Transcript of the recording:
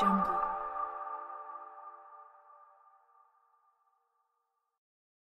jungle.